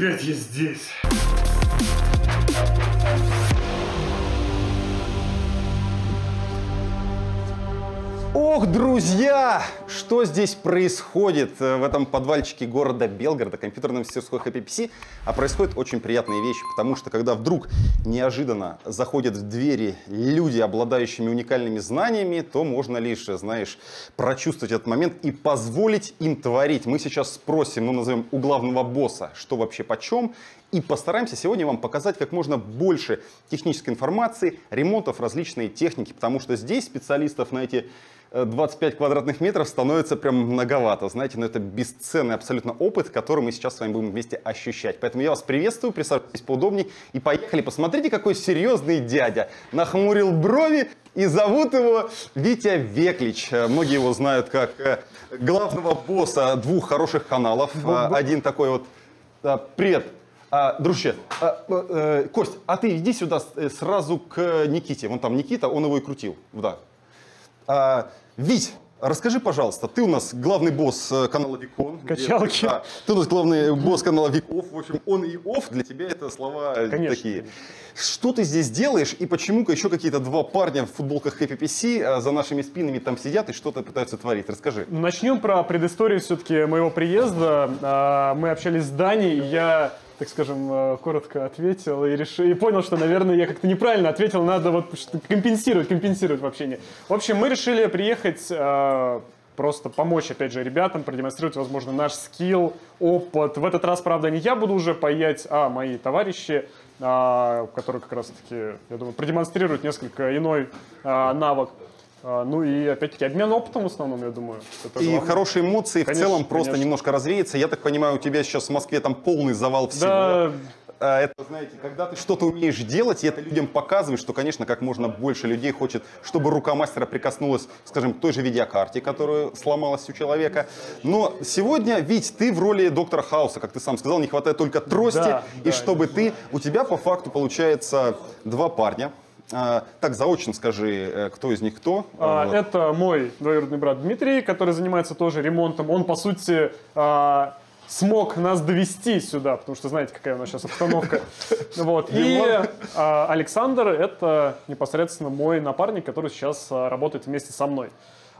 Опять я здесь. Что здесь происходит э, в этом подвальчике города Белгорода, компьютерной мастерской Happy PC? А происходит очень приятные вещи, потому что когда вдруг неожиданно заходят в двери люди, обладающими уникальными знаниями, то можно лишь, знаешь, прочувствовать этот момент и позволить им творить. Мы сейчас спросим, ну назовем, у главного босса, что вообще почем, и постараемся сегодня вам показать как можно больше технической информации, ремонтов различной техники, потому что здесь специалистов на эти 25 квадратных метров становится прям многовато, знаете, но это бесценный абсолютно опыт, который мы сейчас с вами будем вместе ощущать. Поэтому я вас приветствую, присаживайтесь поудобнее и поехали. Посмотрите, какой серьезный дядя. Нахмурил брови и зовут его Витя Веклич. Многие его знают как э, главного босса двух хороших каналов. Один такой вот... Привет, а, дружище, а, э, Кость, а ты иди сюда сразу к Никите. Вон там Никита, он его и крутил. Да. А, Вить, расскажи, пожалуйста, ты у нас главный босс э, канала Викон. Качалки. Да, ты у нас главный босс канала Виков. В общем, он и оф, для тебя это слова Конечно. такие. Что ты здесь делаешь и почему-ка еще какие-то два парня в футболках Happy PC э, за нашими спинами там сидят и что-то пытаются творить? Расскажи. Начнем про предысторию все-таки моего приезда. А, Мы общались с Даней, и я так скажем, э, коротко ответил и решил, и понял, что, наверное, я как-то неправильно ответил, надо вот компенсировать, компенсировать в общении. В общем, мы решили приехать э, просто помочь, опять же, ребятам, продемонстрировать, возможно, наш скилл, опыт. В этот раз, правда, не я буду уже паять, а мои товарищи, а, которые как раз-таки, я думаю, продемонстрируют несколько иной а, навык. А, Ну и опять-таки обмен опытом в основном, я думаю. И главное. хорошие эмоции Конечно, в целом просто конечно. немножко развеется. Я так понимаю, у тебя сейчас в Москве там полный завал всего. Да, А, Это, знаете, когда ты что-то умеешь делать, и это людям показываешь, что, конечно, как можно больше людей хочет, чтобы рука мастера прикоснулась, скажем, к той же видеокарте, которая сломалась у человека. Но сегодня, Вить, ты в роли доктора Хауса, как ты сам сказал, не хватает только трости, Да, и да, чтобы ты, у тебя по факту получается два парня. А, так, заочно скажи, э, кто из них кто. А, Вот. Это мой двоюродный брат Дмитрий, который занимается тоже ремонтом. Он, по сути, а, смог нас довести сюда, потому что знаете, какая у нас сейчас обстановка. Вот. И а, Александр — это непосредственно мой напарник, который сейчас работает вместе со мной.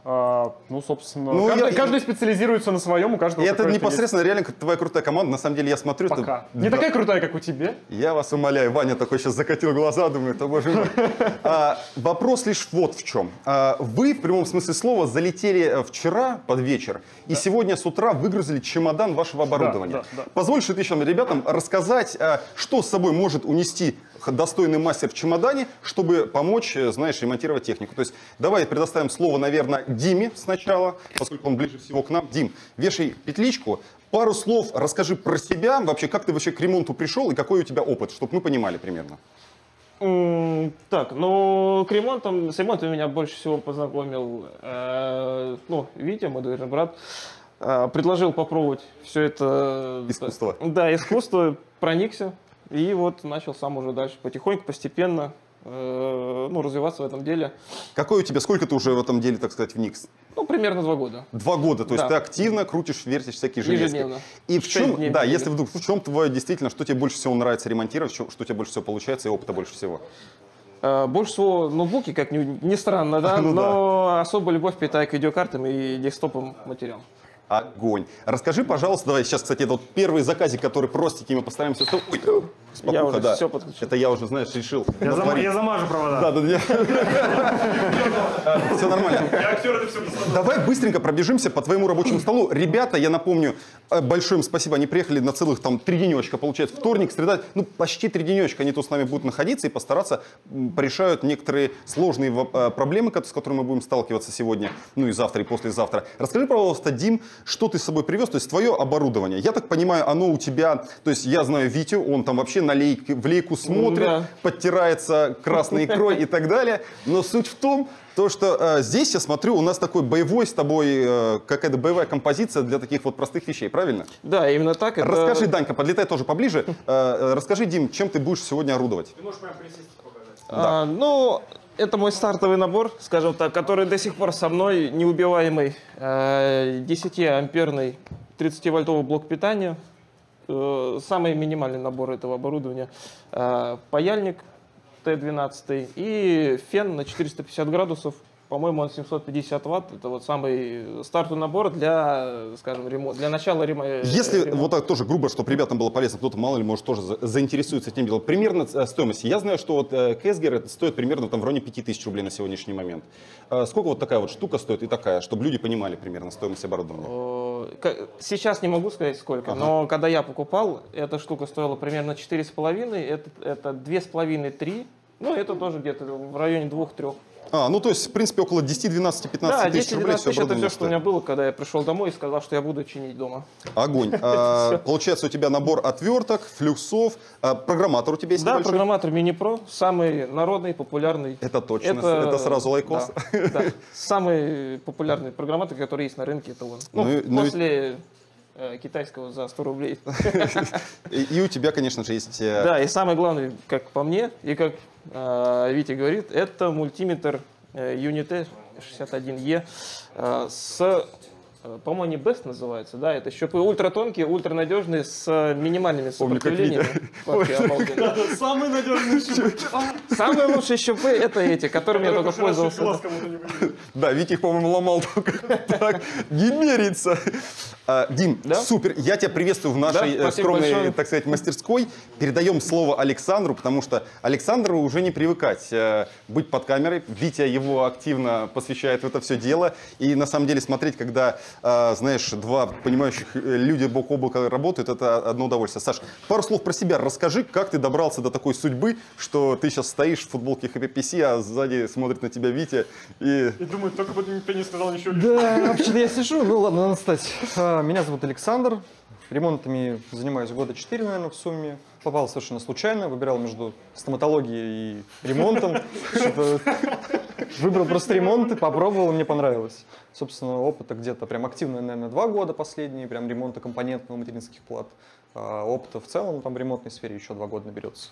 А, Ну, собственно, Ну, каждый, я- каждый специализируется на своем, у каждого И это непосредственно реально твоя крутая команда. На самом деле я смотрю, есть. это- Пока. Не Да. такая крутая, как у тебя. Я вас умоляю, Ваня такой сейчас закатил глаза, думает, о боже мой. А, вопрос лишь вот в чем. А, вы, в прямом смысле слова, залетели э, вчера под вечер, и сегодня с утра выгрузили чемодан вашего оборудования. да, да. Позволь шутичным ребятам рассказать, а, что с собой может унести достойный мастер в чемодане, чтобы помочь, э, знаешь, ремонтировать технику. То есть давай предоставим слово, наверное, Диме сначала, поскольку он ближе всего к нам. Дим, вешай петличку, Пару слов расскажи про себя, вообще, как ты вообще к ремонту пришел и какой у тебя опыт, чтобы мы понимали примерно. М, Так, ну, к ремонтам, с ремонтом меня больше всего познакомил, э, ну, Витя, мой двоюродный брат, э, предложил попробовать все это... Искусство. Да, искусство, проникся, и вот начал сам уже дальше потихоньку, постепенно, э, ну, развиваться в этом деле. Какой у тебя, сколько ты уже в этом деле, так сказать, вник? Ну, примерно два года. Два года, то есть Да. ты активно крутишь, вертишь всякие железки. Ежедневно. И в чем, дней в да, если вдруг, в чем твое действительно, что тебе больше всего нравится ремонтировать, что, что тебе больше всего получается и опыта больше всего? Э, Больше всего ноутбуки, как ни, ни странно, да, Ну да. но особо любовь питаю к видеокартам и десктопам материалам. Огонь. Расскажи, пожалуйста, давай сейчас, кстати, это вот первый заказик, который простенький, мы постараемся... Ой, спокуха, Я уже да. всё подключил. Это я уже, знаешь, решил. Я, зам- я замажу провода. Да, да, да. Все нормально. Я актер, это все посмотрел. Давай быстренько пробежимся по твоему рабочему столу. Ребята, я напомню, э, большое им спасибо, они приехали на целых там три денечка, получается, вторник, среда, ну почти три денечка они тут с нами будут находиться и постараться порешают некоторые сложные э, проблемы, с которыми мы будем сталкиваться сегодня, ну и завтра, и послезавтра. Расскажи, пожалуйста, Дим, что ты с собой привез, то есть твое оборудование. Я так понимаю, оно у тебя, то есть я знаю Витю, он там вообще на лейке, в лейку смотрит, Да. подтирается красной икрой и так далее. Но суть в том, то, что э, здесь, я смотрю, у нас такой боевой с тобой, э, какая-то боевая композиция для таких вот простых вещей, правильно? Да, именно так. это- Расскажи, Данька, подлетай тоже поближе. Э, э, расскажи, Дим, чем ты будешь сегодня орудовать? А, ну, это мой стартовый набор, скажем так, который до сих пор со мной неубиваемый. Э, 10-амперный 30-вольтовый блок питания. э, самый минимальный набор этого оборудования. Э, Паяльник Т12 и фен на 450 градусов. По-моему, он 750 ватт. Это вот самый стартовый набор для, скажем, ремонта, для начала ремо- э, Если ремонта. вот так тоже грубо, чтобы ребятам было полезно, кто-то мало ли может тоже за- заинтересуется этим делом. Примерно э, стоимость. Я знаю, что вот э, Кэсгер это стоит примерно там в районе 5000 рублей на сегодняшний момент. Сколько вот такая вот штука стоит и такая, чтобы люди понимали примерно стоимость оборудования? Сейчас не могу сказать сколько, Ага. но когда я покупал, эта штука стоила примерно 4,5, это, это 2,5-3, ну это тоже где-то в районе 2-3. А, ну то есть, в принципе, около 10, 12, 15 Да, тысяч 10-12 рублей тысяч это все, что у меня было, когда я пришел домой и сказал, что я буду чинить дома. Огонь. А, Получается, у тебя набор отверток, флюксов, а, программатор у тебя есть Да, небольшой? программатор Pro, самый народный, популярный. Это точно, это сразу лайкос. Да, да. Самый популярный программатор, который есть на рынке, это он. Ну, Ну ну после китайского за 100 рублей. И, у тебя, конечно же, есть... э, Да, и самое главное, как по мне, и как э, Витя говорит, это мультиметр э, Unity 61E э, с, э, по-моему, они Best называется, да, это щупы ультратонкие, ультранадежные, с э, минимальными сопротивлениями. Вообще обалденно. Самый надежный щуп. Самые лучшие щупы это эти, которыми я только пользовался. Да, Витя их, по-моему, ломал только так. Не мерится. А, Дим, Да? супер. Я тебя приветствую в нашей Да, э, скромной, большое. так сказать, мастерской. Передаем слово Александру, потому что Александру уже не привыкать э, быть под камерой. Витя его активно посвящает в это все дело. И на самом деле смотреть, когда, э, знаешь, два понимающих э, люди бок о бок работают, это одно удовольствие. Саш, пару слов про себя. Расскажи, как ты добрался до такой судьбы, что ты сейчас стоишь в футболке HPPC, а сзади смотрит на тебя Витя и И думаю, только бы ты не сказал ничего лишнего. Да, вообще-то я сижу, ну ладно, надо стать. А, Меня зовут Александр, ремонтами занимаюсь года 4, наверное, в сумме. Попал совершенно случайно, выбирал между стоматологией и ремонтом. Выбрал просто ремонт и попробовал, мне понравилось. Собственно, опыта где-то прям активно, наверное, два года последние, прям ремонта компонентного материнских плат. А опыта в целом там в ремонтной сфере еще два года наберется.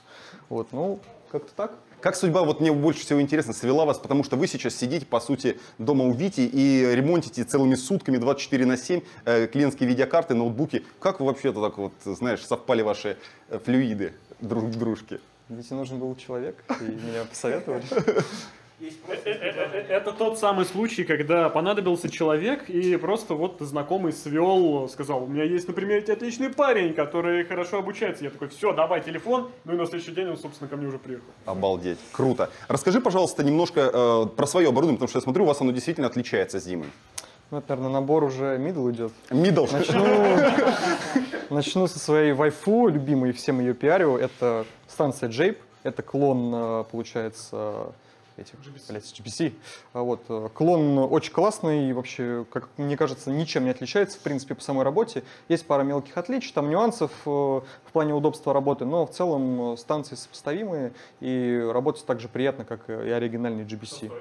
Вот, ну, как-то так. Как судьба, вот мне больше всего интересно, свела вас, потому что вы сейчас сидите, по сути, дома у Вити и ремонтите целыми сутками 24 на 7 э, клиентские видеокарты, ноутбуки. Как вы вообще-то так вот, знаешь, совпали ваши э, флюиды друг к дружке? Ведь нужен был человек, и меня посоветовали. Э, э, э, Это тот самый случай, когда понадобился человек, и просто вот знакомый свел, сказал, у меня есть, например, отличный парень, который хорошо обучается. Я такой, все, давай телефон. Ну и на следующий день он, собственно, ко мне уже приехал. Обалдеть, круто. Расскажи, пожалуйста, немножко э, про свое оборудование, потому что я смотрю, у вас оно действительно отличается с Димой. Ну, это, наверное, набор уже middle идет. Middle. Начну, начну со своей вайфу, любимой, всем ее пиарю. Это станция Jape. Это клон, получается, этих, блядь, GPC. А Вот, э, клон очень классный и вообще, как мне кажется, ничем не отличается, в принципе, по самой работе. Есть пара мелких отличий, там нюансов э, в плане удобства работы, но в целом э, станции сопоставимые и работать так же приятно, как и оригинальный GPC.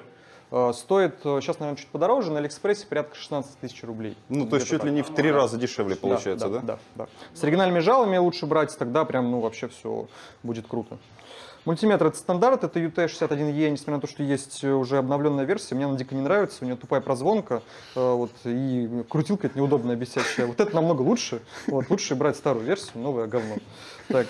Э, Стоит э, сейчас, наверное, чуть подороже, на Алиэкспрессе порядка 16 тысяч рублей. Ну, то есть чуть ли так. не в три раза дешевле получается, да? Да, да. С оригинальными жалами лучше брать, тогда прям, ну, вообще все будет круто. Мультиметр это стандарт, это UT61E, несмотря на то, что есть уже обновленная версия, мне она дико не нравится, у нее тупая прозвонка, э, вот, и крутилка это неудобная, бесячая. Вот это намного лучше, вот, лучше брать старую версию, новое говно. Так,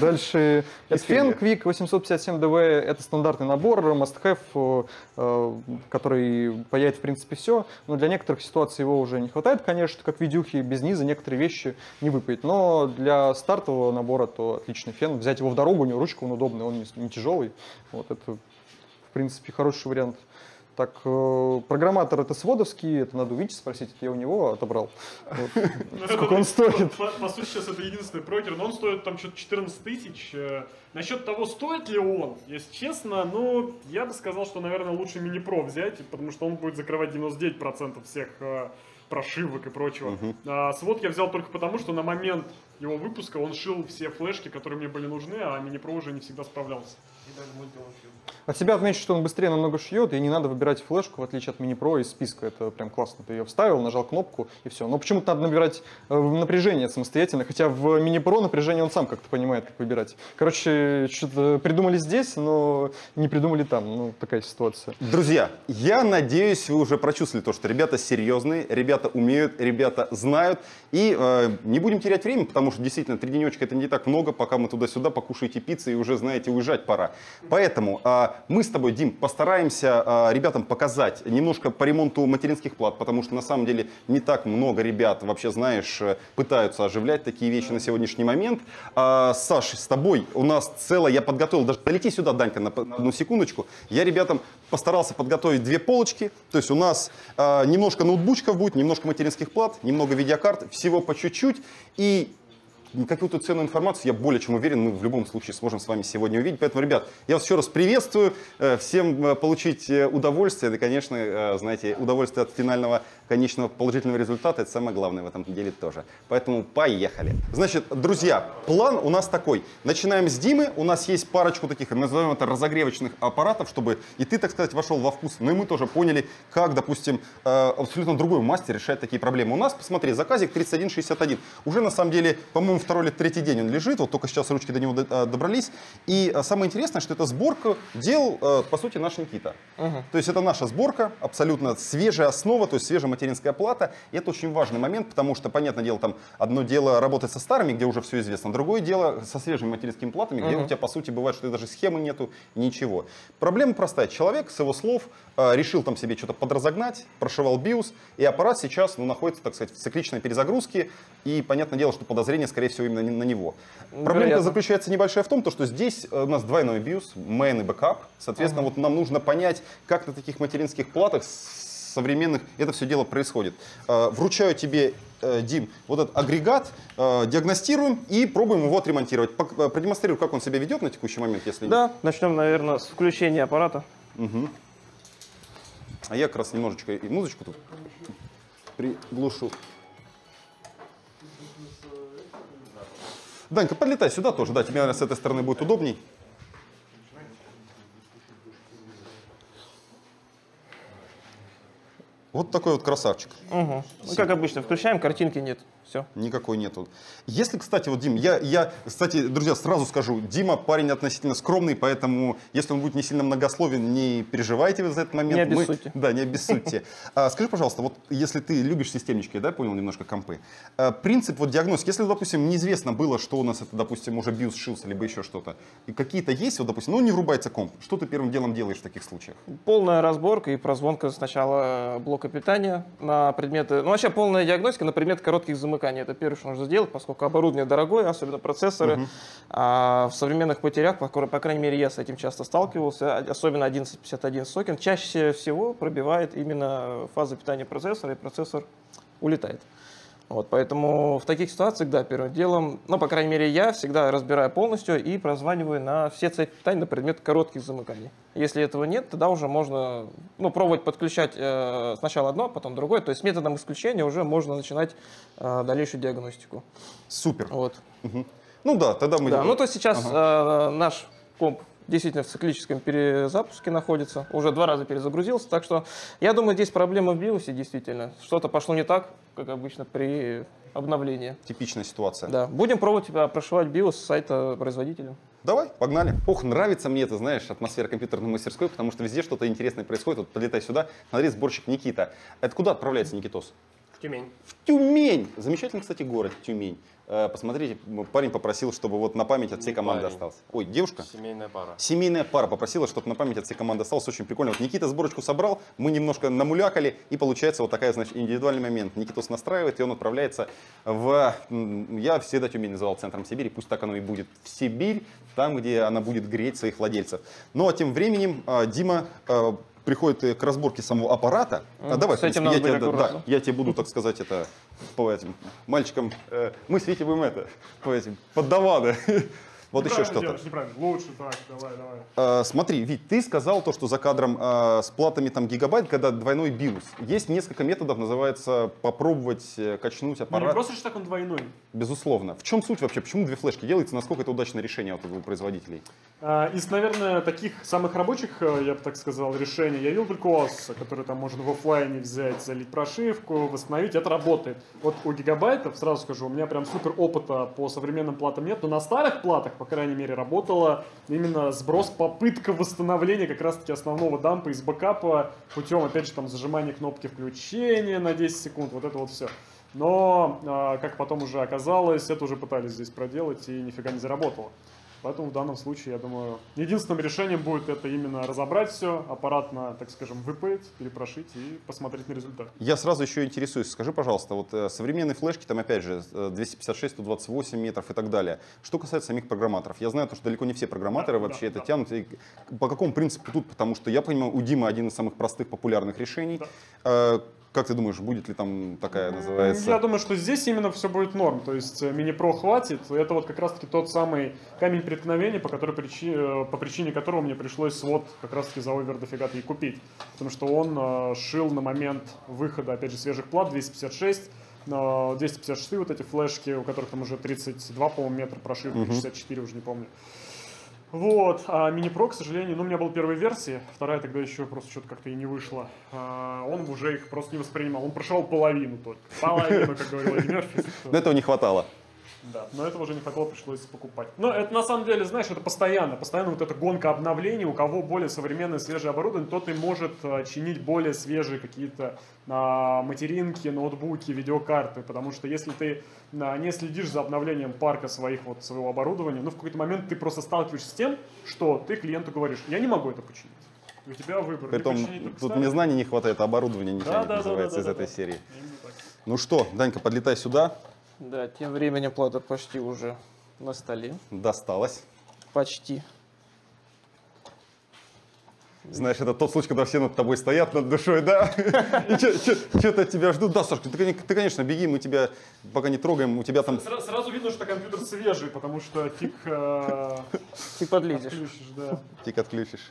дальше. FN Quick 857DV, это стандартный набор, must-have, э, который паяет в принципе все, но для некоторых ситуаций его уже не хватает, конечно, как видюхи, без низа некоторые вещи не выпаять, но для стартового набора то отличный фен, взять его в дорогу, у него ручка, он удобный, он не тяжелый, вот это в принципе хороший вариант. Так, э, программатор это сводовский, это надо у Вити спросить, это я у него отобрал. Ну, Сколько он стоит? По, сути, сейчас это единственный прогер, но он стоит там что-то 14 тысяч. Э, Насчет того, стоит ли он, если честно, ну, я бы сказал, что, наверное, лучше мини-про взять, потому что он будет закрывать 99% всех э, прошивок и прочего. А свод я взял только потому, что на момент его выпуска он шил все флешки, которые мне были нужны, а мини-про уже не всегда справлялся. От себя отмечу, что он быстрее намного шьет, и не надо выбирать флешку, в отличие от мини-про из списка. Это прям классно. Ты ее вставил, нажал кнопку, и все. Но почему-то надо набирать э, напряжение самостоятельно, хотя в мини-про напряжение он сам как-то понимает, как выбирать. Короче, что-то придумали здесь, но не придумали там. Ну, такая ситуация. Друзья, я надеюсь, вы уже прочувствовали то, что ребята серьезные, ребята умеют, ребята знают. И э, не будем терять время, потому что действительно три денечка это не так много, пока мы туда-сюда покушаете пиццы и уже, знаете, уезжать пора. Поэтому а, мы с тобой, Дим, постараемся а, ребятам показать немножко по ремонту материнских плат, потому что на самом деле не так много ребят, вообще, знаешь, э, пытаются оживлять такие вещи на сегодняшний момент. А, Саш, с тобой у нас целое, я подготовил, даже долети сюда, Данька, на, одну секундочку. Я ребятам постарался подготовить две полочки, то есть у нас немножко ноутбучков будет, немножко материнских плат, немного видеокарт, всего по чуть-чуть. И какую-то ценную информацию, я более чем уверен, мы в любом случае сможем с вами сегодня увидеть. Поэтому, ребят, я вас еще раз приветствую. Э, Всем э, получить э, удовольствие. И, конечно, знаете, удовольствие от финального конечного положительного результата, это самое главное в этом деле тоже. Поэтому поехали. Значит, друзья, план у нас такой. Начинаем с Димы. У нас есть парочку таких, назовем это, разогревочных аппаратов, чтобы и ты, так сказать, вошел во вкус. Ну и мы тоже поняли, как, допустим, э, абсолютно другой мастер решает такие проблемы. У нас, посмотри, заказик 3161. Уже, на самом деле, по-моему, второй или третий день он лежит. Вот только сейчас ручки до него э, добрались. И э, самое интересное, что это сборка делал, э, по сути, наш Никита. То есть это наша сборка, абсолютно свежая основа, то есть свежая материнская плата. И это очень важный момент, потому что, понятное дело, там одно дело работать со старыми, где уже все известно, другое дело со свежими материнскими платами, где у тебя, по сути, бывает, что даже схемы нету, ничего. Проблема простая. Человек, с его слов, э, решил там себе что-то подразогнать, прошивал BIOS, и аппарат сейчас ну, находится, так сказать, в цикличной перезагрузке, и понятное дело, что подозрение, скорее всего, именно на него. Проблема заключается небольшая в том, то, что здесь э, у нас двойной BIOS, main и backup. Соответственно, вот нам нужно понять, как на таких материнских платах современных это все дело происходит. Э, Вручаю тебе, э, Дим, вот этот агрегат, э, диагностируем и пробуем его отремонтировать. Продемонстрирую, как он себя ведет на текущий момент, если Да, начнем, наверное, с включения аппарата. А я как раз немножечко и музычку тут приглушу. Данька, подлетай сюда тоже, да, тебе, наверное, с этой стороны будет удобней. Вот такой вот красавчик. Мгм. Ну, как обычно, включаем, картинки нет. Все. Никакой нету. Если, кстати, вот, Дим, я, я, кстати, друзья, сразу скажу, Дима парень относительно скромный, поэтому, если он будет не сильно многословен, не переживайте вы за этот момент. Не Мы- обессудьте. Да, не обессудьте. А, скажи, пожалуйста, вот если ты любишь системнички, да, понял немножко компы, а, принцип вот диагностики, если, допустим, неизвестно было, что у нас это, допустим, уже биос сшился, либо еще что-то, и какие-то есть, вот, допустим, ну, не врубается комп, что ты первым делом делаешь в таких случаях? Полная разборка и прозвонка сначала блока питания на предметы, ну вообще полная диагностика на предмет коротких замыканий. Это первое, что нужно сделать, поскольку оборудование дорогое, особенно процессоры. А в современных матерях, по, по крайней мере, я с этим часто сталкивался, а- особенно 1151 сокен, чаще всего пробивает именно фаза питания процессора, и процессор улетает. Вот, поэтому в таких ситуациях, да, первым делом, ну, по крайней мере, я всегда разбираю полностью и прозваниваю на все цепи питания на предмет коротких замыканий. Если этого нет, тогда уже можно ну, пробовать подключать э, сначала одно, потом другое. То есть методом исключения уже можно начинать э, дальнейшую диагностику. Супер. Вот. Ну да, тогда мы... Да, ну то сейчас э, наш комп действительно в циклическом перезапуске находится, уже два раза перезагрузился, так что я думаю, здесь проблема в биосе действительно. Что-то пошло не так, как обычно при обновлении. Типичная ситуация. Да, будем пробовать э, прошивать биос с сайта производителя. Давай, погнали. Ох, нравится мне это, знаешь, атмосфера компьютерной мастерской, потому что везде что-то интересное происходит. Вот подлетай сюда, смотри, сборщик Никита. Это куда отправляется Никитос? В Тюмень. В Тюмень! Замечательный, кстати, город Тюмень. Э, Посмотрите, парень попросил, чтобы вот на память от всей команды парень. осталось. Ой, девушка? Семейная пара. Семейная пара попросила, чтобы на память от всей команды осталось. Очень прикольно. Вот Никита сборочку собрал, мы немножко намулякали, и получается вот такая, значит, индивидуальный момент. Никитос настраивает, и он отправляется в... Я всегда Тюмень называл центром Сибири, пусть так оно и будет. В Сибирь, там, где она будет греть своих владельцев. Ну, а тем временем э, Дима э, приходит э, к разборке самого аппарата. А давай, С принципе, этим я тебе, да, я тебе буду, так сказать, это по этим мальчикам. э, мы с Витей будем это, по этим, поддаваны. Вот еще что-то. Лучше так, давай, давай. Э, Смотри, Вить, ты сказал то, что за кадром э, с платами там гигабайт, когда двойной биос. Есть несколько методов, называется попробовать э, качнуть Ну, не аппарат. просто же так он двойной. Безусловно. В чем суть вообще? Почему две флешки делаются? Насколько это удачное решение вот у производителей? А, Из, наверное, таких самых рабочих, э, я бы так сказал, решений, я видел только у Asus, который там можно в оффлайне взять, залить прошивку, восстановить, это работает. Вот у гигабайтов, сразу скажу, у меня прям супер опыта по современным платам нет, но на старых платах, по крайней мере, работала именно сброс, попытка восстановления как раз-таки основного дампа из бэкапа путем, опять же, там зажимания кнопки включения на 10 секунд, вот это вот все. Но, а, как потом уже оказалось, это уже пытались здесь проделать и нифига не заработало. Поэтому в данном случае, я думаю, единственным решением будет это именно разобрать все, аппаратно, так скажем, выпаять, перепрошить и посмотреть на результат. Я сразу еще интересуюсь, скажи, пожалуйста, вот э, современные флешки, там опять же э, 256, 128 метров и так далее. Что касается самих программаторов, я знаю, то, что далеко не все программаторы Да, вообще да, это да. тянут. И по какому принципу тут? Потому что я понимаю, у Димы один из самых простых популярных решений. Да. Как ты думаешь, будет ли там такая называется? Я думаю, что здесь именно все будет норм. То есть э, мини-про хватит. Это вот как раз-таки тот самый камень преткновения, по, которой причи- э, по причине которого мне пришлось свод как раз-таки за овер дофига и купить. Потому что он э, шил на момент выхода, опять же, свежих плат 256, э, 256 вот эти флешки, у которых там уже 32, по-моему, метра прошивки, 64 уже не помню. Вот, а мини-про, к сожалению, ну, у меня была первая версия, вторая тогда еще просто что-то как-то и не вышла. А, он уже их просто не воспринимал, он прошел половину только. Половину, как говорил Мерфи. Но этого не хватало. Да, но этого уже не хватало, пришлось покупать. Но это на самом деле, знаешь, это постоянно, постоянно вот эта гонка обновлений, у кого более современное, свежее оборудование, тот и может э, чинить более свежие какие-то а, материнки, ноутбуки, видеокарты, потому что если ты а, не следишь за обновлением парка своих вот своего оборудования, ну в какой-то момент ты просто сталкиваешься с тем, что ты клиенту говоришь, я не могу это починить. У тебя выбор. Притом тут старое, не знаний не хватает, а оборудования не Да, тянет, да, да, называется, да, из да, этой да. серии. Ну что, Данька, подлетай сюда. Да, тем временем плата почти уже на столе. Досталось. Почти. Знаешь, это тот случай, когда все над тобой стоят над душой, да? Что-то от тебя ждут. Да, Сашка, ты, кон- ты, конечно, беги, мы тебя пока не трогаем, у тебя там... Сра- Сразу видно, что компьютер свежий, потому что фиг э, Ты подлезешь. Тик отключишь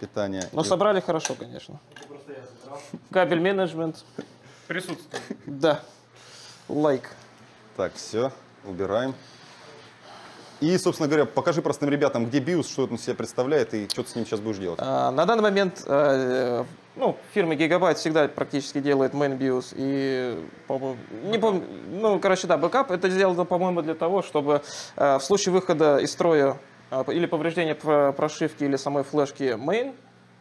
питание. Но собрали хорошо, конечно. Кабель менеджмент. Присутствует. Да. Лайк. Так, все, убираем. И, собственно говоря, покажи простым ребятам, где BIOS, что он из себя представляет и что ты с ним сейчас будешь делать. А, На данный момент э, ну, фирма Gigabyte всегда практически делает main BIOS. И, по-моему, не помню, ну, короче, да, бэкап это сделано, по-моему, для того, чтобы э, в случае выхода из строя э, или повреждения про- прошивки или самой флешки main,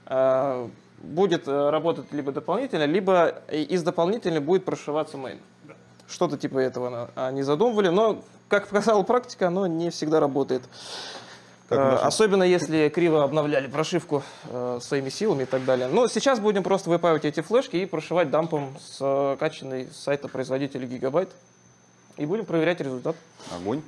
э, будет э, работать либо дополнительно, либо из дополнительной будет прошиваться main. Что-то типа этого они задумывали, но, как показала практика, оно не всегда работает. Как Э, Особенно если криво обновляли прошивку э, своими силами и так далее. Но сейчас будем просто выпаивать эти флешки и прошивать дампом с э, качанной сайта производителя Gigabyte. И будем проверять результат. Огонь.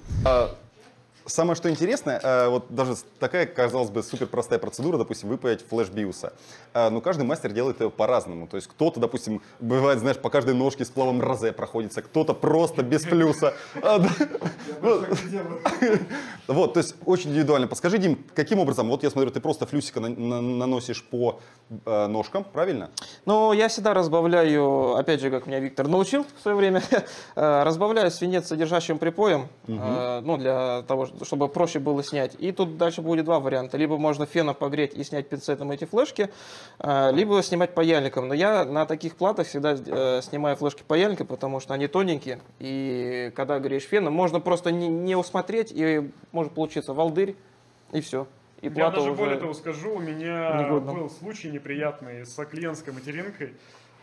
Самое что интересное, э, вот даже такая, казалось бы, супер простая процедура, допустим, выпаять флеш биуса. А, Но каждый мастер делает ее по-разному. То есть кто-то, допустим, бывает, знаешь, по каждой ножке с плавом розе проходится, кто-то просто без плюса. Вот. То есть очень индивидуально. Подскажи, Дим, каким образом, вот я смотрю, ты просто флюсика на- на- наносишь по э, ножкам, правильно? Но я всегда разбавляю, опять же, как меня Виктор научил в свое время, э, разбавляю свинец содержащим припоем, э, ну, для того, чтобы проще было снять. И тут дальше будет два варианта. Либо можно феном погреть и снять пинцетом эти флешки, э, либо снимать паяльником. Но я на таких платах всегда э, снимаю флешки паяльником, потому что они тоненькие. И когда греешь феном, можно просто не, не усмотреть, и может получиться волдырь, и все. И Я плата даже уже- более того скажу, у меня был случай неприятный с клиентской материнкой.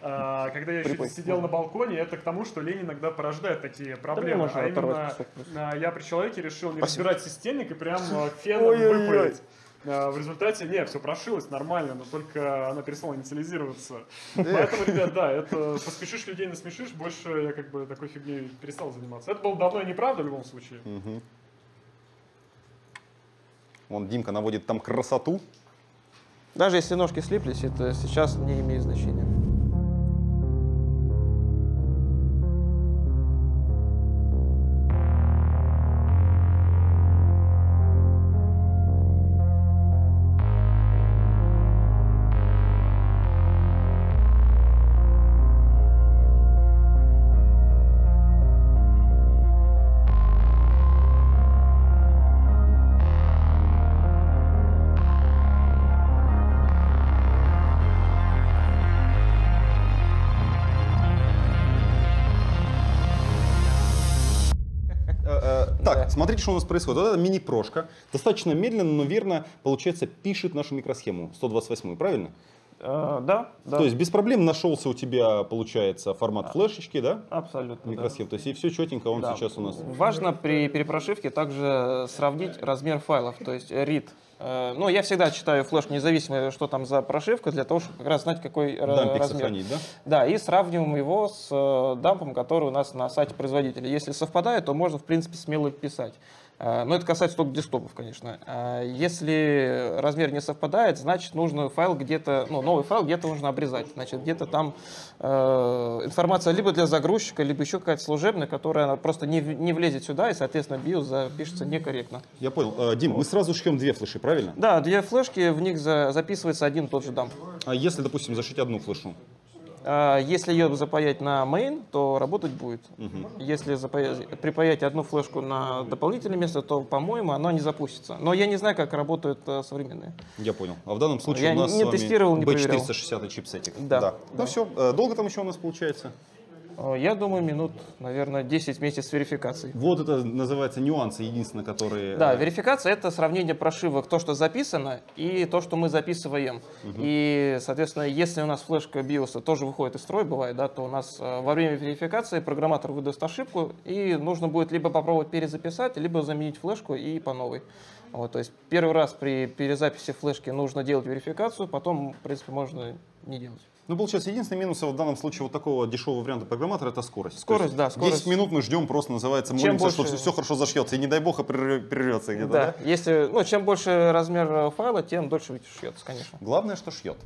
А, Когда я еще сидел на балконе, это к тому, что лень иногда порождает такие проблемы. можно а именно а, я при человеке решил не Спасибо. разбирать системник и прям а, феном. А, В результате, не, все прошилось нормально, но только она перестала инициализироваться. Поэтому, ребят, да, это поспешишь людей насмешишь, больше я как бы такой фигней перестал заниматься. Это было давно и неправда в любом случае. Мгм. Вон Димка наводит там красоту. Даже если ножки слиплись, это сейчас не имеет значения. Так, Да. смотрите, что у нас происходит. Вот эта мини-прошка достаточно медленно, но верно, получается, пишет нашу микросхему 128, правильно? Э, да, да. То есть без проблем нашелся у тебя, получается, формат флешечки, да? Абсолютно. да. Микросхем. То есть и все четенько, он Да. сейчас у нас. Важно при перепрошивке также сравнить размер файлов, то есть read. Э, Ну, я всегда читаю флеш независимо, что там за прошивка, для того, чтобы как раз знать, какой э, Дампик размер. сохранить, да? Да, и сравниваем его с дампом, который у нас на сайте производителя. Если совпадает, то можно, в принципе, смело писать. Э, Но это касается только десктопов, конечно. А Если размер не совпадает, значит, нужно файл где-то, ну, новый файл где-то нужно обрезать. Значит, где-то там э, информация либо для загрузчика, либо еще какая-то служебная, которая просто не, не влезет сюда, и, соответственно, BIOS запишется некорректно. Я понял. Э, Дим, мы сразу шьем две флеши, правильно? Да, две флешки, в них за- записывается один и тот же дамп. А если, допустим, зашить одну флешу? А, Если ее запаять на main, то работать будет. Если запаять- припаять одну флешку на дополнительное место, то, по-моему, она не запустится. Но я не знаю, как работают э, современные. Я понял. А в данном случае Я у нас не тестировал, не проверял. B460 чипсетик. Да. Ну все, долго там еще у нас получается? Э, Я думаю, минут, наверное, 10 вместе с верификацией. Вот это называется нюансы, единственное, которые... Да, э, верификация это сравнение прошивок, то, что записано, и то, что мы записываем. И, соответственно, если у нас флешка BIOS тоже выходит из строя, бывает, да, то у нас э, во время верификации программатор выдаст ошибку, и нужно будет либо попробовать перезаписать, либо заменить флешку и по новой. Вот, то есть первый раз при перезаписи флешки нужно делать верификацию, потом, в принципе, можно не делать. Ну, получается, единственный минус в данном случае вот такого дешевого варианта программатора это скорость. Скорость, есть да, скорость. 10 минут мы ждем, просто называется, Чем молимся, больше- что все, хорошо зашьется. И не дай бог, прерве- прервется где-то, да? Да, если, ну, чем больше размер файла, тем дольше шьется, конечно. Главное, что шьет.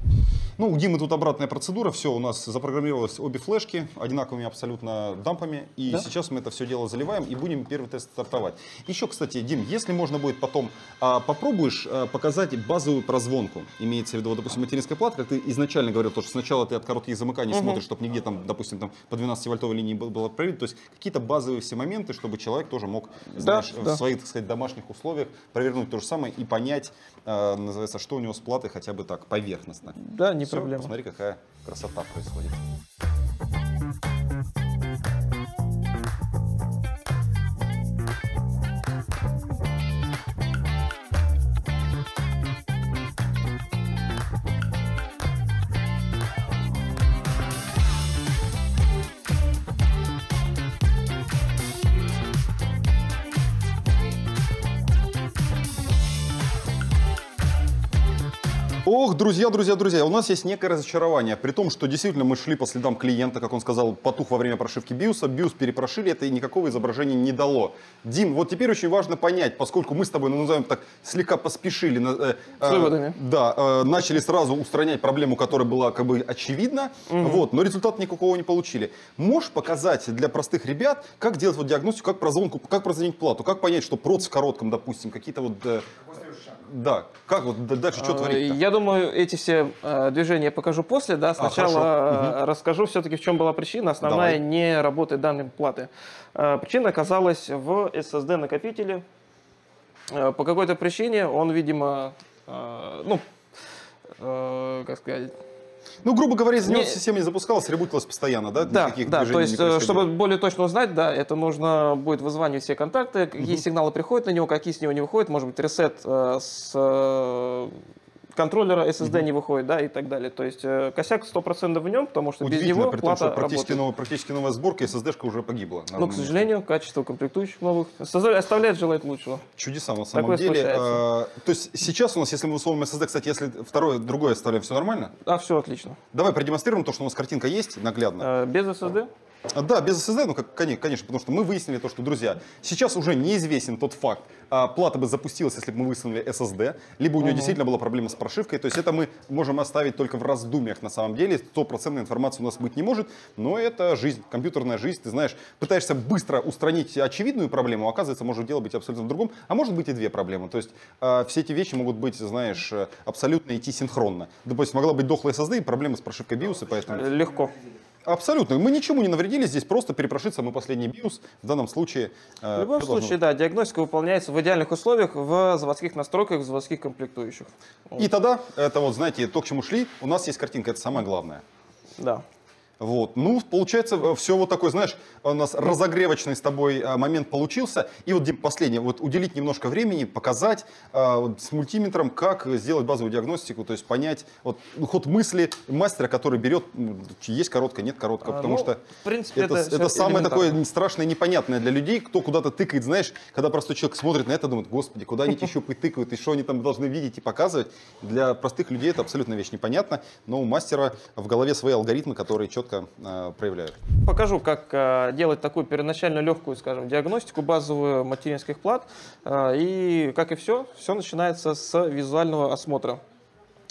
Ну, у Димы тут обратная процедура. Все, у нас запрограммировалось обе флешки одинаковыми абсолютно дампами. И сейчас мы это все дело заливаем и будем первый тест стартовать. Еще, кстати, Дим, если можно будет потом, а, попробуешь а, показать базовую прозвонку. Имеется в виду, вот, допустим, материнская плата, как ты изначально говорил, то, что сначала ты от коротких замыканий смотришь, чтобы нигде там, допустим, там по 12-вольтовой линии был- было проверить. То есть какие-то базовые все моменты, чтобы человек тоже мог, знаешь, да. в своих, так сказать, домашних условиях провернуть то же самое и понять, а, называется, что у него с платой хотя бы так поверхностно. Да, не Всё, проблема. Посмотри, какая красота происходит. Ох, друзья, друзья, друзья, у нас есть некое разочарование. При том, что действительно мы шли по следам клиента, как он сказал, потух во время прошивки биоса. Биос перепрошили, это и никакого изображения не дало. Дим, вот теперь очень важно понять, поскольку мы с тобой, ну, назовем так, слегка поспешили. э, С э, выводами. Да, э, начали сразу устранять проблему, которая была как бы очевидна, вот, но результата никакого не получили. Можешь показать для простых ребят, как делать вот диагностику, как прозвонку, как прозвонить плату, как понять, что проц в коротком, допустим, какие-то вот... э, да, как вот дальше что Э, творить Я думаю, эти все э, движения я покажу после. Да, сначала хорошо. э, расскажу все-таки, в чем была причина. Основная Давай. не работы данной платы. Причина оказалась в SSD накопителе. Э, по какой-то причине он, видимо, ну, как сказать, Ну, грубо говоря, него Не- система не запускалась, ребутилась постоянно, да? Да, Никаких да, то есть, э, чтобы более точно узнать, да, это нужно будет вызванивать все контакты, какие сигналы приходят на него, какие с него не выходят, может быть, ресет э, с э, контроллера SSD не выходит, да, и так далее. То есть э, косяк 100% в нем, потому что без него при том, что практически, работает. новая, практически новая сборка, SSD-шка уже погибла. Но, к сожалению, качество комплектующих новых оставляет желать лучшего. Чудеса на самом Такое деле. Э, то есть сейчас у нас, если мы условим SSD, кстати, если второе, другое оставляем, все нормально? А, все отлично. Давай продемонстрируем то, что у нас картинка есть наглядно. Э, Без SSD? А, Да, без SSD, ну, как, коне- конечно, потому что мы выяснили то, что, друзья, сейчас уже неизвестен тот факт, а, плата бы запустилась, если бы мы выставили SSD, либо у нее действительно была проблема с прошивкой, то есть это мы можем оставить только в раздумьях на самом деле, стопроцентной информации у нас быть не может, но это жизнь, компьютерная жизнь, ты знаешь, пытаешься быстро устранить очевидную проблему, а оказывается, может дело быть абсолютно в другом, а может быть и две проблемы, то есть а, все эти вещи могут быть, знаешь, абсолютно идти синхронно. Допустим, могла быть дохлая SSD и проблемы с прошивкой BIOS, и поэтому... Легко. Абсолютно. Мы ничему не навредили, здесь просто перепрошить самый последний BIOS. В данном случае... э, В любом всё должно случае, да, диагностика выполняется в идеальных условиях в заводских настройках, в заводских комплектующих. И тогда, это вот, знаете, то, к чему шли, у нас есть картинка, это самое главное. Да. Вот. Ну, получается, все вот такой, знаешь, у нас разогревочный с тобой э, момент получился. И вот, Дим, последнее, вот уделить немножко времени, показать э, вот с мультиметром, как сделать базовую диагностику, то есть понять вот, ну, ход мысли мастера, который берет, есть короткая, нет короткая, А, потому ну, что в принципе, это, это это самое такое страшное непонятное для людей, кто куда-то тыкает, знаешь, когда простой человек смотрит на это, думает, господи, куда они щупы тыкают, и что они там должны видеть и показывать. Для простых людей это абсолютно вещь непонятна, но у мастера в голове свои алгоритмы, которые четко э, проявляют. Покажу, как э, делать такую первоначально легкую, скажем, диагностику базовую материнских плат. Э, и, как и все, все начинается с визуального осмотра.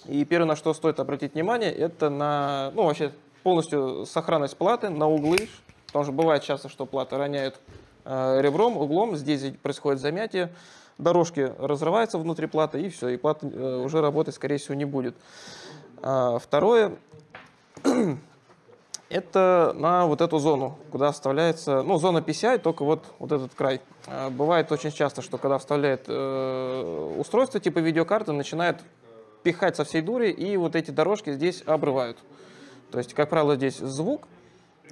И первое, на что стоит обратить внимание, это на, ну, вообще полностью сохранность платы, на углы, потому что бывает часто, что платы роняют э, ребром, углом, здесь происходит замятие, дорожки разрываются внутри платы, и все, и плата уже работать, скорее всего, не будет. Второе, это на вот эту зону, куда вставляется, ну, зона PCI, только вот, вот этот край. А, Бывает очень часто, что когда вставляет э, устройство типа видеокарты, начинает пихать со всей дури, и вот эти дорожки здесь обрывают. То есть, как правило, здесь звук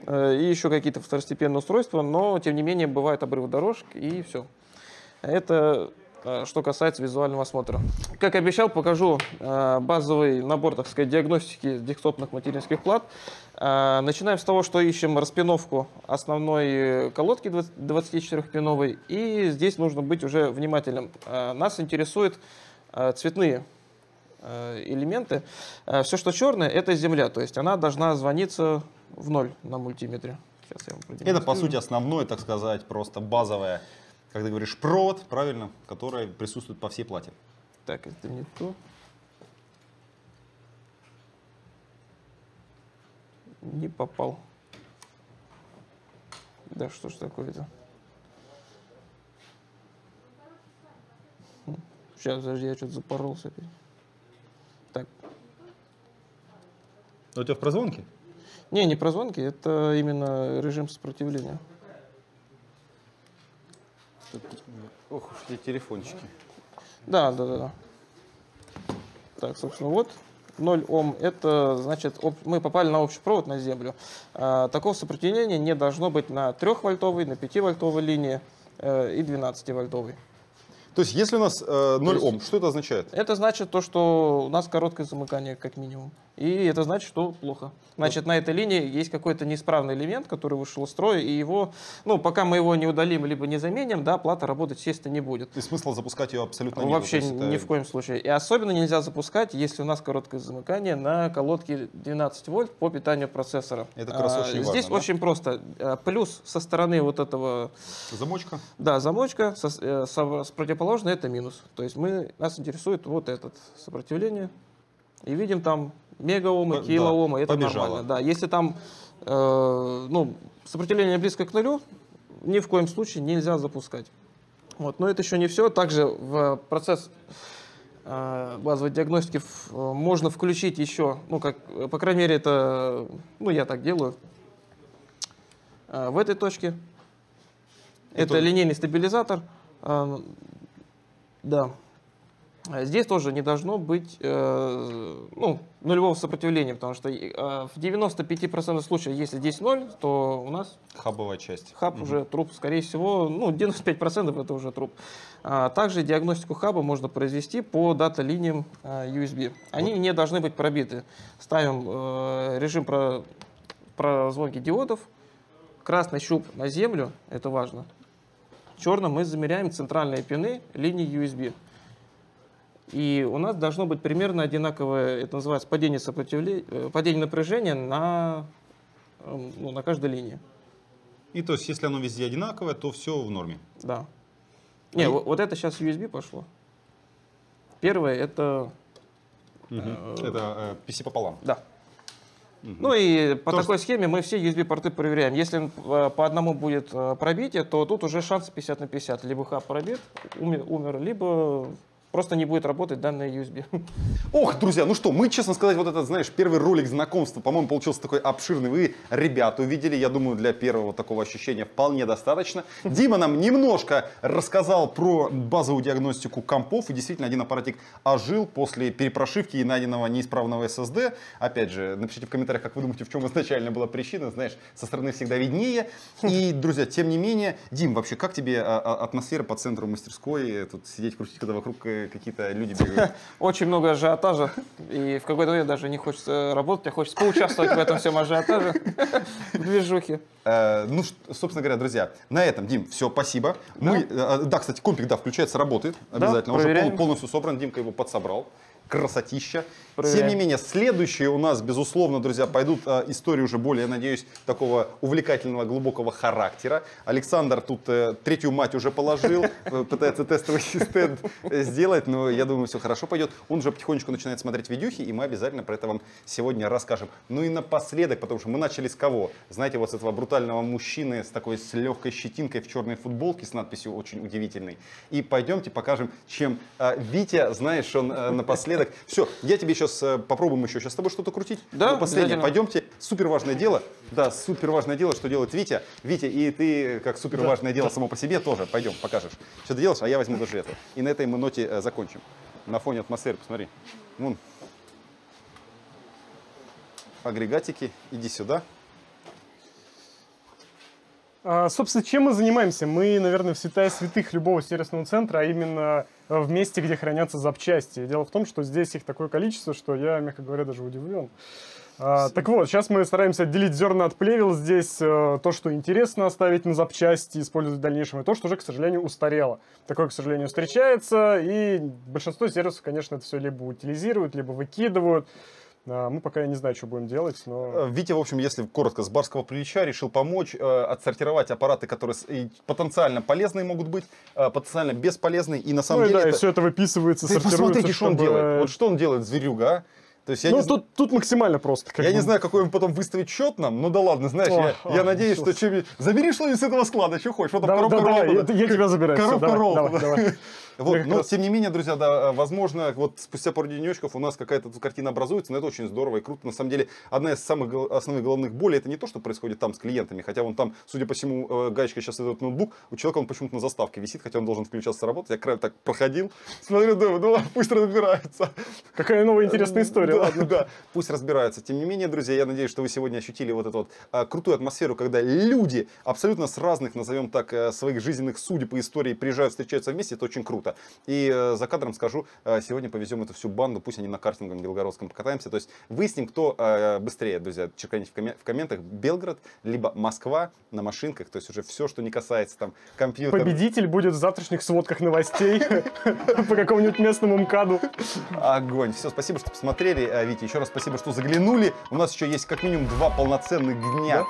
э, и еще какие-то второстепенные устройства, но, тем не менее, бывает обрыв дорожек, и все. Это что касается визуального осмотра. Как обещал, покажу э, базовый набор, так сказать, диагностики десктопных материнских плат. Э, Начинаем с того, что ищем распиновку основной э, колодки 24-пиновой. И здесь нужно быть уже внимательным. Э, Нас интересуют э, цветные э, элементы. Все, что черное, это земля. То есть она должна звониться в ноль на мультиметре. Сейчас я вам Это, по сути, основное, так сказать, просто базовое, ты говоришь, провод, правильно, который присутствует по всей плате. Так, это не то. Не попал. Да что ж такое-то? Сейчас, подожди, я что-то запоролся. Так, А у тебя в прозвонке? не, не прозвонки, это именно режим сопротивления. Ох уж эти телефончики. Да, да, да, да. Так, собственно, вот 0 Ом, это значит, об- мы попали на общий провод на Землю. А, такого сопротивления не должно быть на 3-вольтовой, на 5-вольтовой линии э, и 12-вольтовой. То есть, если у нас э, 0 То есть- Ом, что это означает? Это значит то, что у нас короткое замыкание, как минимум. И это значит, что плохо. Значит, на этой линии есть какой-то неисправный элемент, который вышел из строя, и его, ну, пока мы его не удалим, либо не заменим, да, плата работать, естественно, не будет. И смысла запускать ее абсолютно нет. Вообще ни в коем случае. И особенно нельзя запускать, если у нас короткое замыкание на колодке 12 вольт по питанию процессора. Это как раз А, очень Здесь важно, да? очень просто. А, Плюс со стороны вот этого, Замочка. да, замочка, со- э, со- с противоположной это минус. То есть мы, нас интересует вот этот сопротивление. И видим там мегаомы, да, килоомы, это побежало. нормально. Да, если там э, ну, сопротивление близко к нулю, ни в коем случае нельзя запускать. Вот. Но это еще не все. Также в процесс э, базовой диагностики в- э, можно включить еще, ну, как, по крайней мере, это, ну, я так делаю, Э, в этой точке. Это Это- линейный стабилизатор. Да. А Здесь тоже не должно быть э, ну, нулевого сопротивления, потому что э, в 95% случаев, если здесь ноль, то у нас Хабовая часть. хаб Мгм. уже труп, скорее всего, ну, 95% это уже труп. А также диагностику хаба можно произвести по дата-линиям э, USB. Они не должны быть пробиты. Ставим э, режим про, прозвонки диодов, красный щуп на землю, это важно. Черным мы замеряем центральные пины линии USB. И у нас должно быть примерно одинаковое, это называется падение, сопротивления, э, падение напряжения на, э, ну, на каждой линии. И то есть, если оно везде одинаковое, то все в норме. Да. Не, И- вот, это сейчас USB пошло. Первое это, Мгм. Это э, PC пополам. да. Мгм. Ну и по То такой схеме мы все USB-порты проверяем. Если э, по одному будет э, пробитие, то тут уже шансы 50 на 50. Либо хаб пробит, умер, умер, либо просто не будет работать данная USB. Ох, друзья, ну что, мы, честно сказать, вот этот, знаешь, первый ролик знакомства, по-моему, получился такой обширный. Вы ребят увидели, я думаю, для первого такого ощущения вполне достаточно. Дима нам немножко рассказал про базовую диагностику компов, и действительно один аппаратик ожил после перепрошивки и найденного неисправного SSD. Опять же, напишите в комментариях, как вы думаете, в чем изначально была причина, знаешь, со стороны всегда виднее. И, друзья, тем не менее, Дим, вообще, как тебе а, а, атмосфера по центру мастерской, тут сидеть, крутить, когда вокруг какие-то люди бегают? Очень много ажиотажа, и в какой-то момент даже не хочется работать, а хочется поучаствовать в этом всем ажиотаже, в движухе. Э, Ну, собственно говоря, друзья, на этом, Дим, все, спасибо. Мы, э, да, кстати, компик, да, включается, работает обязательно. Уже полностью собран, Димка его подсобрал. Красотища. Проверяем. Тем не менее, следующие у нас, безусловно, друзья, пойдут э, истории уже более, надеюсь, такого увлекательного, глубокого характера. Александр тут э, третью мать уже положил, э, пытается тестовый э, сделать, но я думаю, все хорошо пойдет. Он уже потихонечку начинает смотреть видюхи, и мы обязательно про это вам сегодня расскажем. Ну и напоследок, потому что мы начали с кого? Знаете, вот с этого брутального мужчины с такой с легкой щетинкой в черной футболке с надписью очень удивительной. И пойдемте покажем, чем э, Витя, знаешь, он э, напоследок. Все, я тебе сейчас попробуем еще сейчас с тобой что-то крутить. Да, Ну, последнее. Пойдемте. Супер важное дело. Да, супер важное дело, что делает Витя. Витя, и ты, как супер важное дело само по себе, тоже пойдем, покажешь. Что ты делаешь, а я возьму даже это. И на этой мы ноте э, закончим. На фоне атмосферы, посмотри. Вон. Агрегатики, иди сюда. А, собственно, чем мы занимаемся? Мы, наверное, в святая святых любого сервисного центра, а именно э, в месте, где хранятся запчасти. Дело в том, что здесь их такое количество, что я, мягко говоря, даже удивлен. А, так вот, сейчас мы стараемся отделить зерна от плевел. Здесь э, то, что интересно оставить на запчасти, использовать в дальнейшем, и то, что уже, к сожалению, устарело. Такое, к сожалению, встречается, и большинство сервисов, конечно, это все либо утилизируют, либо выкидывают. А, мы пока я не знаю, что будем делать, но... Э, Витя, в общем, если коротко, с барского плеча решил помочь э, отсортировать аппараты, которые и потенциально полезные могут быть, э, потенциально бесполезные. И на самом ну и деле... да, и это- все это выписывается, Ты сортируется, посмотрите, что он чтобы- делает. Вот что он делает, зверюга, а? То есть я ну, не, тут, тут максимально просто. как я не бы. знаю, какой он потом выставит счет нам, ну да ладно, знаешь, Ох, я, ох, я надеюсь, что чем... Забери что-нибудь с этого склада, что хочешь. Вот Да, коробка да, давай, я, я тебя забираю. Коробка давай, роллтона. давай, давай. Вот, но тем не менее, друзья, да, возможно, вот спустя пару денечков у нас какая-то тут картина образуется, но это очень здорово и круто. На самом деле, одна из самых основных головных болей, это не то, что происходит там с клиентами, хотя вон там, судя по всему, э, гаечка сейчас идет ноутбук, у человека он почему-то на заставке висит, хотя он должен включаться работать. Я край так проходил, смотрю, думаю, ну пусть разбирается. Какая новая интересная история. Да, ладно. да, пусть разбираются. Тем не менее, друзья, я надеюсь, что вы сегодня ощутили вот эту вот а, крутую атмосферу, когда люди абсолютно с разных, назовем так, э, своих жизненных судеб и историй приезжают, встречаются вместе, это очень круто. И э, за кадром скажу, э, сегодня повезем эту всю банду, пусть они на картинговом белгородском покатаемся, то есть выясним, кто э, быстрее, друзья, черканите в, комментах, Белгород, либо Москва на машинках, то есть уже все, что не касается там компьютера. Победитель будет в завтрашних сводках новостей по какому-нибудь местному МКАДу. Огонь. Все, спасибо, что посмотрели. Витя, еще раз спасибо, что заглянули. У нас еще есть как минимум два полноценных дня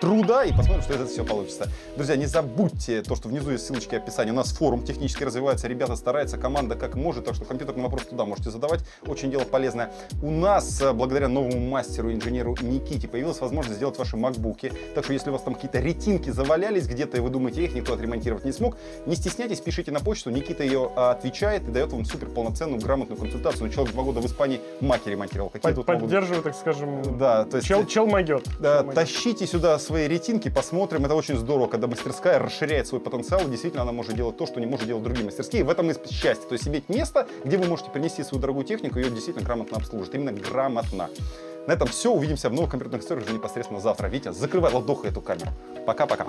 труда, и посмотрим, что это все получится. Друзья, не забудьте то, что внизу есть ссылочки описания. У нас форум технически развивается, ребята стараются, команда как может, так что компьютерный вопрос туда можете задавать. Очень дело полезное. У нас, э, благодаря новому мастеру, инженеру Никите, появилась возможность сделать ваши макбуки. Так что, если у вас там какие-то ретинки завалялись где-то, и вы думаете, их никто отремонтировать не смог, не стесняйтесь, пишите на почту. Никита ее а, отвечает и дает вам супер полноценную, грамотную консультацию. Ну, Человек два года в Испании маки ремонтировал. Какие могут- Поддерживаю, так скажем, Да, то есть... чел, чел могет. Да, Чел тащите сюда свои ретинки, посмотрим. Это очень здорово, когда мастерская расширяет свой потенциал. И действительно, она может делать то, что не может делать другие мастерские. В этом и счастье. То есть иметь место, где вы можете принести свою дорогую технику, и ее действительно грамотно обслужить. Именно грамотно. На этом все. Увидимся в новых компьютерных историях уже непосредственно завтра. Витя, закрывай ладоху эту камеру. Пока-пока.